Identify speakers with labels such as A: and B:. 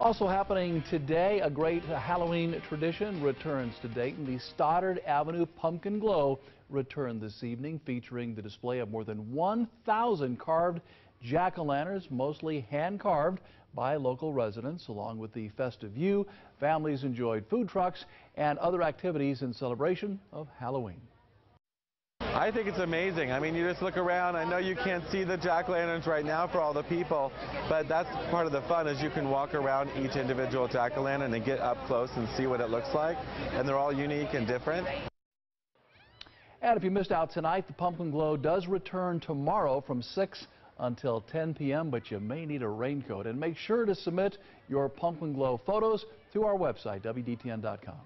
A: Also happening today, a great Halloween tradition returns to Dayton. The Stoddard Avenue Pumpkin Glow returned this evening, featuring the display of more than 1,000 carved jack-o'-lanterns, mostly hand-carved by local residents. Along with the festive view, families enjoyed food trucks and other activities in celebration of Halloween.
B: I think it's amazing. I mean, you just look around. I know you can't see the jack-o'-lanterns right now for all the people, but that's part of the fun is you can walk around each individual jack-o'-lantern and get up close and see what it looks like. And they're all unique and different.
A: And if you missed out tonight, the Pumpkin Glow does return tomorrow from 6 until 10 p.m., but you may need a raincoat. And make sure to submit your Pumpkin Glow photos to our website, WDTN.com.